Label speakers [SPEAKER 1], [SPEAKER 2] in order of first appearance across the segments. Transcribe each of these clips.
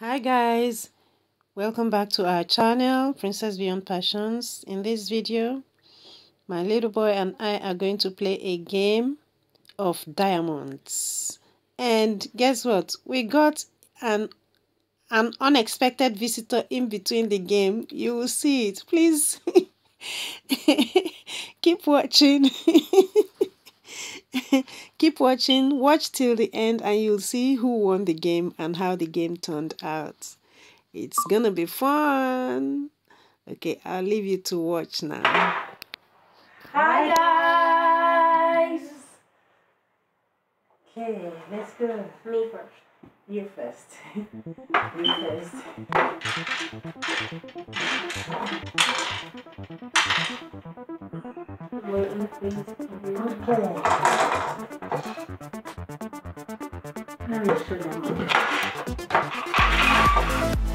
[SPEAKER 1] Hi guys, welcome back to our channel Princess Beyond Passions. In this video, my little boy and I are going to play a game of diamonds. And guess what? We got an an unexpected visitor in between the game. You will see it. Please keep watching. Keep watching, watch till the end, and you'll see who won the game and how the game turned out. It's gonna be fun. Okay, I'll leave you to watch now.
[SPEAKER 2] Hi guys! Okay, let's go.
[SPEAKER 3] Me first.
[SPEAKER 2] You first. you first.
[SPEAKER 3] Waiting for you.
[SPEAKER 2] Okay. Let me.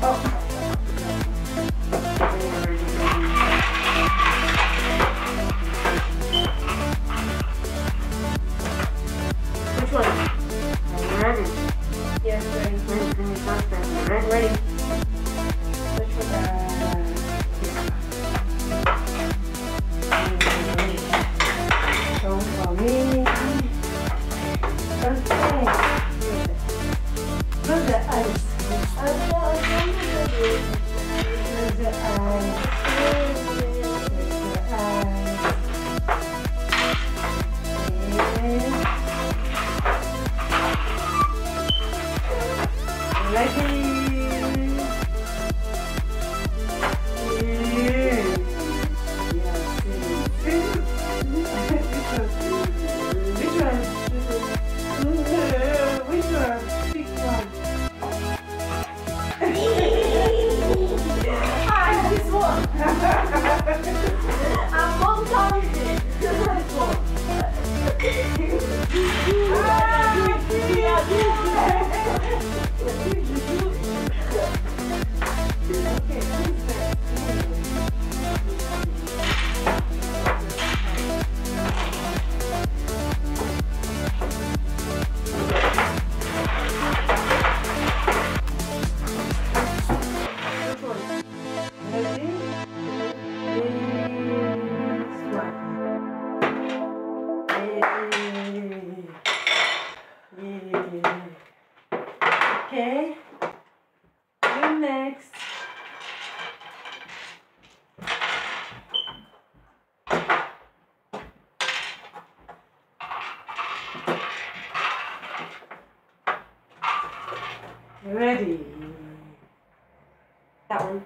[SPEAKER 3] Which
[SPEAKER 2] Okay. Close the eyes. Close the eyes. Ready.
[SPEAKER 3] That one.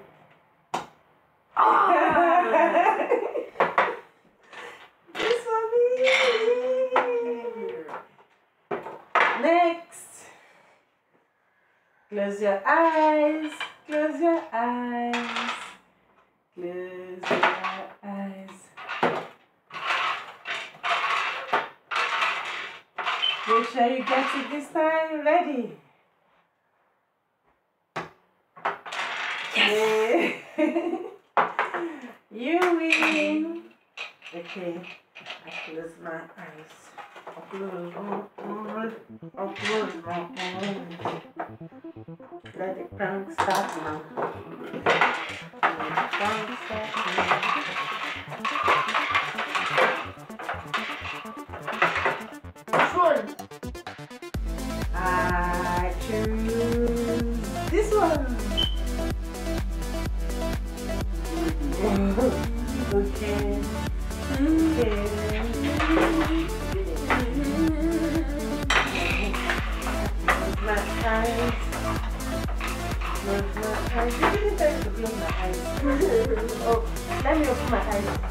[SPEAKER 2] This one. Next. Close your eyes. Close your eyes. Close your eyes. Make sure you get it this time. Ready? Yes. you win. Okay. I close my eyes. I close my eyes. I close my eyes. Let the prank start now. Let the prank start now. My eyes. You oh, let me open my eyes.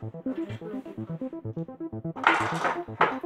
[SPEAKER 2] Thank you.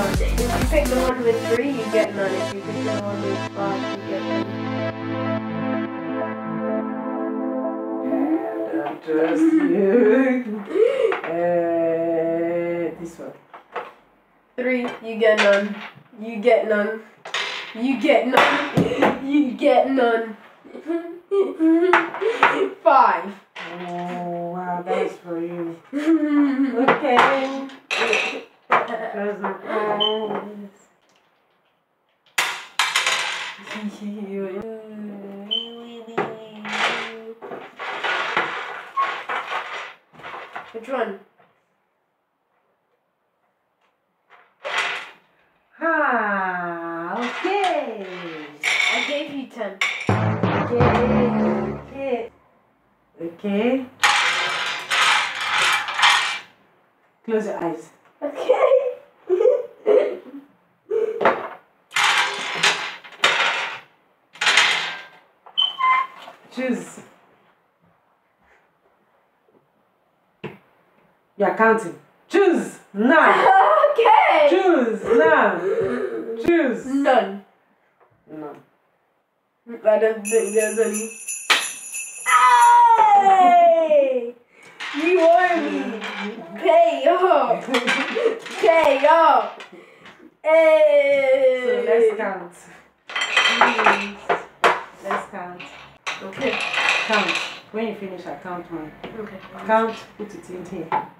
[SPEAKER 3] None. If you pick the one with three, you get none. If you pick the one with five, you get none.
[SPEAKER 2] Don't you. Uh, this one.
[SPEAKER 3] Three, you get none. You get none. You get none. You get none. Five.
[SPEAKER 2] Oh, wow, that's for you. Okay. Close my eyes.
[SPEAKER 3] Which one?
[SPEAKER 2] Ah, okay.
[SPEAKER 3] I gave you ten.
[SPEAKER 2] Okay, okay. Okay. Close your eyes.
[SPEAKER 3] Okay.
[SPEAKER 2] Choose. You are counting. Choose now.
[SPEAKER 3] okay.
[SPEAKER 2] Choose now. Choose.
[SPEAKER 3] None.
[SPEAKER 2] None.
[SPEAKER 3] I don't think there's any. Hey! You owe me. Pay up. Pay up. Hey!
[SPEAKER 2] So let's count. Please. Let's count.
[SPEAKER 3] Okay.
[SPEAKER 2] Count. When you finish, I count mine.
[SPEAKER 3] Okay.
[SPEAKER 2] Count. Put it in here.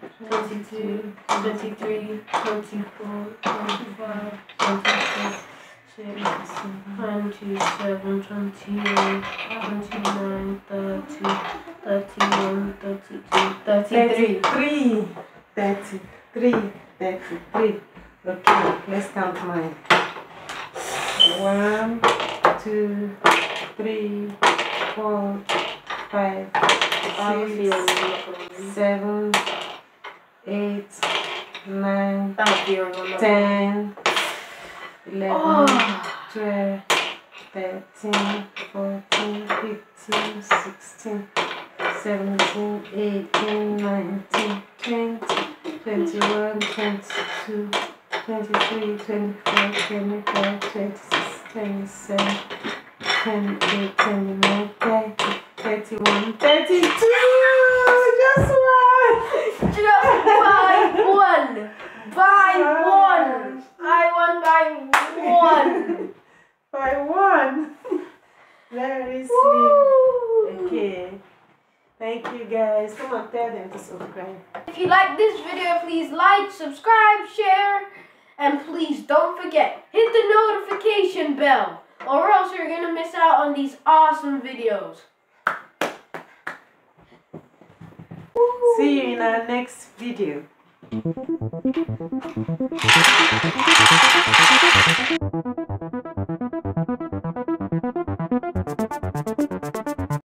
[SPEAKER 2] yeah, three, four, five, six, seven, eight, nine, ten,
[SPEAKER 3] Eleven, twelve, thirteen,
[SPEAKER 2] We counted thirteen. We are seeing.
[SPEAKER 3] fourteen, fifteen, sixteen, seventeen, eighteen, nineteen, twenty, twenty-one, twenty-two, twenty-three, twenty-four, twenty-five, twenty-six, twenty-seven, twenty-eight, twenty-nine, thirty, thirty-one, thirty-two, thirty-three.
[SPEAKER 2] Thirty-three. Thirty-three. Thirty-three. Okay, let's count mine. One, two, three, four, five, six, seven, eight, nine,
[SPEAKER 3] I'm feeling it.
[SPEAKER 2] ten, eleven,
[SPEAKER 3] Oh.
[SPEAKER 2] twelve, thirteen, fourteen, fifteen, sixteen, seventeen, eighteen, nineteen, twenty, 21, 22, 23, 24, 25, 26, 27, 28, 29, 30, 31, 32! Just one!
[SPEAKER 3] Just by one. By one. I won by one.
[SPEAKER 2] By one! Very sweet.
[SPEAKER 3] Woo.
[SPEAKER 2] Okay. Thank you guys. Come on, tell them to subscribe.
[SPEAKER 3] If you like this video, please like, subscribe, share, and please don't forget, hit the notification bell, or else you're gonna miss out on these awesome videos.
[SPEAKER 2] See you in our next video.
[SPEAKER 3] Woo.